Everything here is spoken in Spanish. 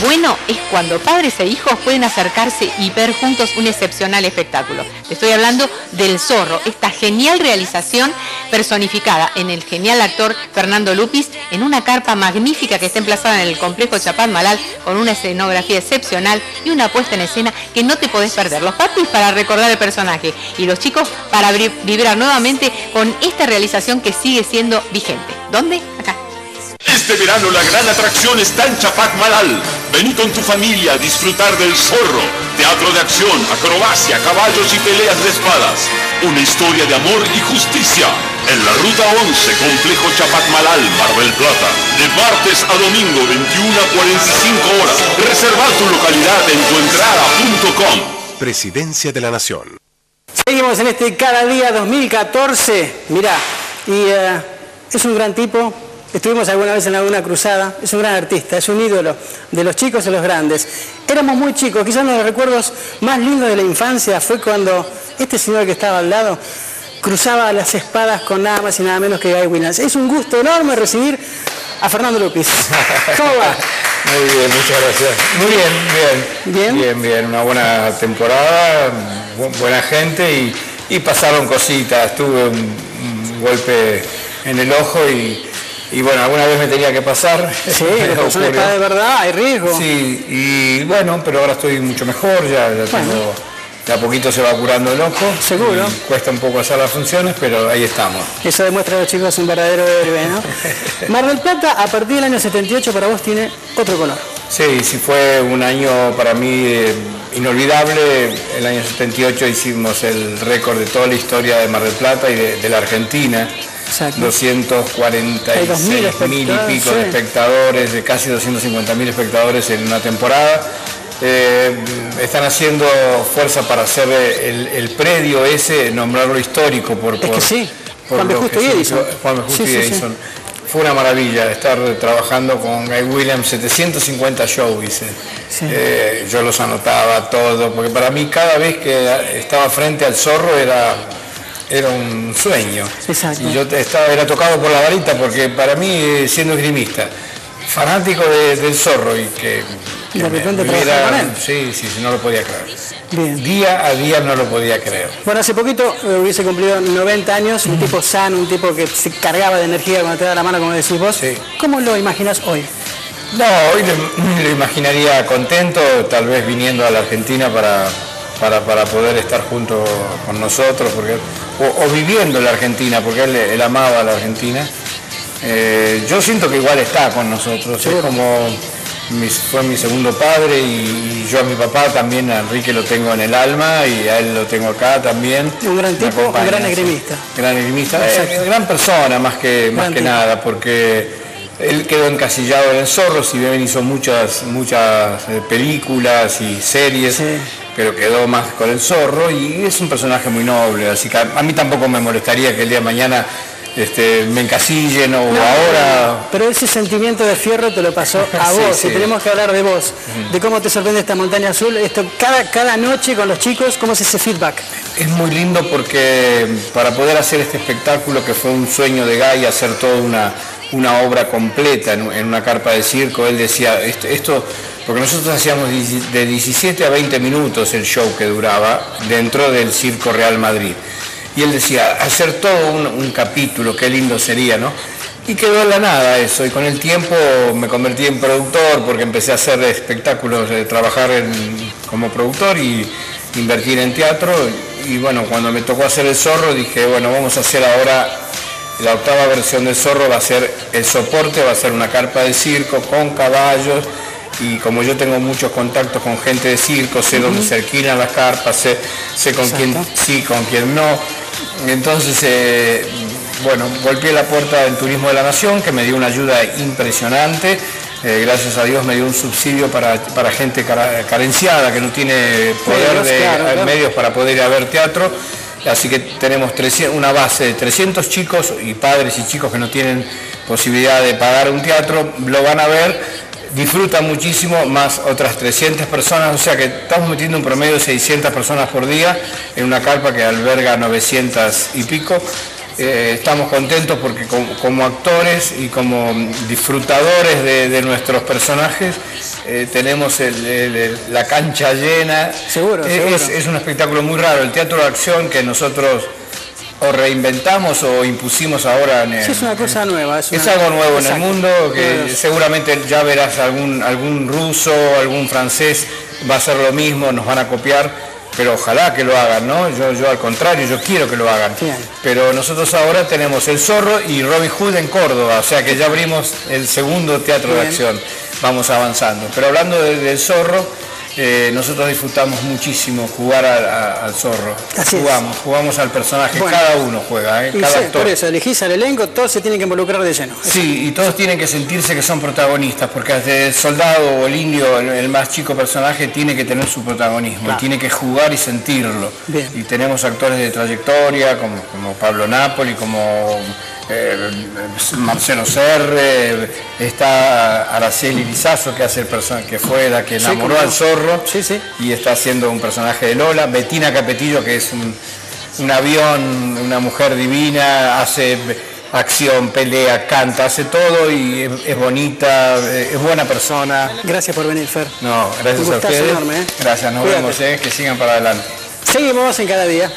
bueno es cuando padres e hijos pueden acercarse y ver juntos un excepcional espectáculo. Te estoy hablando del Zorro, esta genial realización personificada en el genial actor Fernando Lupis en una carpa magnífica que está emplazada en el complejo Chapat Malal con una escenografía excepcional y una puesta en escena que no te podés perder. Los papis para recordar el personaje y los chicos para vibrar nuevamente con esta realización que sigue siendo vigente. ¿Dónde? Acá. Este verano la gran atracción está en Chapac Malal. Vení con tu familia a disfrutar del zorro, teatro de acción, acrobacia, caballos y peleas de espadas. Una historia de amor y justicia. En la Ruta 11, Complejo Chapac Malal, Mar del Plata. De martes a domingo, 21 a 45 horas. Reserva tu localidad en tuentrada.com. Presidencia de la Nación. Seguimos en este Cada Día 2014. Mirá, y eh, es un gran tipo, Estuvimos alguna vez en alguna cruzada, es un gran artista, es un ídolo de los chicos y los grandes. Éramos muy chicos, quizás uno de los recuerdos más lindos de la infancia fue cuando este señor que estaba al lado cruzaba las espadas con nada más y nada menos que Guy Williams. Es un gusto enorme recibir a Fernando Lupis. ¿Cómo va? Muy bien, muchas gracias. Muy bien, bien. ¿Bien? Bien, bien. Una buena temporada, buena gente y, pasaron cositas. Tuve un golpe en el ojo y y bueno, alguna vez me tenía que pasar. Sí, la está de verdad, hay riesgo. Sí, y bueno, pero ahora estoy mucho mejor, ya, ya tengo, de a poquito se va curando el ojo. Seguro. Cuesta un poco hacer las funciones, pero ahí estamos. Eso demuestra a los chicos un verdadero héroe, ¿no? Mar del Plata, a partir del año 78 para vos tiene otro color. Sí, sí fue un año para mí eh, inolvidable. El año 78 hicimos el récord de toda la historia de Mar del Plata y de la Argentina 246 mil y pico de espectadores, de casi 250 mil espectadores en una temporada. Eh, están haciendo fuerza para hacer el, predio ese, nombrarlo histórico por... Es que sí, Juan B. Justo Edison. Juan Justo y Edison. Fue una maravilla estar trabajando con Guy Williams, 750 shows. Eh, yo los anotaba todo, porque para mí cada vez que estaba frente al zorro era era un sueño. Y yo estaba, era tocado por la varita porque para mí, siendo esgrimista, fanático del zorro y que, de repente Sí, sí, no lo podía creer. Día a día no lo podía creer. Bueno, hace poquito eh, hubiese cumplido 90 años, un tipo sano, un tipo que se cargaba de energía cuando te da la mano, como decís vos. ¿Cómo lo imaginas hoy? No, hoy lo imaginaría contento, tal vez viniendo a la Argentina para, para, poder estar junto con nosotros, porque, o, viviendo la Argentina, porque él, amaba a la Argentina. Eh, yo siento que igual está con nosotros, es como fue mi segundo padre y, yo a mi papá también, a Enrique lo tengo en el alma y a él lo tengo acá también. Un gran tipo, un gran egrimista. Gran egrimista, eh, gran persona más que, más que nada, porque él quedó encasillado en el zorro, si bien hizo muchas, muchas eh, películas y series, pero quedó más con el zorro y es un personaje muy noble, así que a, mí tampoco me molestaría que el día de mañana este, me encasillen o ahora... Pero ese sentimiento de fierro te lo pasó a vos, y tenemos que hablar de vos, de cómo te sorprende esta montaña azul, esto cada, cada noche con los chicos, ¿cómo es ese feedback? Es muy lindo porque para poder hacer este espectáculo que fue un sueño de Guy, hacer toda una una obra completa en, una carpa de circo. Él decía, esto, porque nosotros hacíamos de 17 a 20 minutos el show que duraba dentro del Circo Real Madrid. Y él decía, hacer todo un, capítulo, qué lindo sería, ¿no? Y quedó en la nada eso, y con el tiempo me convertí en productor porque empecé a hacer espectáculos, trabajar como productor y invertir en teatro. Y bueno, cuando me tocó hacer el zorro dije, bueno, vamos a hacer ahora la octava versión del zorro va a ser el soporte, va a ser una carpa de circo con caballos y como yo tengo muchos contactos con gente de circo, sé dónde se alquilan las carpas, sé, con quién sí, con quién no. Entonces, eh, bueno, golpeé la puerta del Turismo de la Nación, que me dio una ayuda impresionante. Eh, gracias a Dios me dio un subsidio para, gente carenciada, que no tiene poder de medios para poder ir a ver teatro. Así que tenemos una base de 300 chicos y padres y chicos que no tienen posibilidad de pagar un teatro, lo van a ver, disfrutan muchísimo, más otras 300 personas, o sea que estamos metiendo un promedio de 600 personas por día en una carpa que alberga 900 y pico. eh, estamos contentos porque como, actores y como disfrutadores de, nuestros personajes eh, tenemos la cancha llena. Seguro, es, es, un espectáculo muy raro. El teatro de acción que nosotros o reinventamos o impusimos ahora en el, es una cosa nueva. Es, algo nuevo en el mundo que seguramente ya verás algún, algún ruso, algún francés va a hacer lo mismo, nos van a copiar pero ojalá que lo hagan, ¿no? Yo, yo al contrario, yo quiero que lo hagan. Pero nosotros ahora tenemos El Zorro y Robin Hood en Córdoba, o sea que ya abrimos el segundo teatro de acción, vamos avanzando. Pero hablando del Zorro, eh, nosotros disfrutamos muchísimo jugar al zorro. jugamos, jugamos al personaje, cada uno juega, ¿eh? cada Por eso, elegís al elenco, todos se tienen que involucrar de lleno. Sí, y todos tienen que sentirse que son protagonistas, porque desde el soldado o el indio, el, más chico personaje, tiene que tener su protagonismo, y tiene que jugar y sentirlo. Y tenemos actores de trayectoria, como, como Pablo Napoli, como eh, Marcelo Serre, está Araceli Lizazo, que hace el personaje que fue la que enamoró al zorro y está haciendo un personaje de Lola, Betina Capetillo, que es un, avión, una mujer divina, hace acción, pelea, canta, hace todo y es, bonita, es buena persona. Gracias por venir, Fer. No, gracias a ustedes. ¿eh? Gracias, nos vemos, ¿eh? que sigan para adelante. Seguimos en cada día.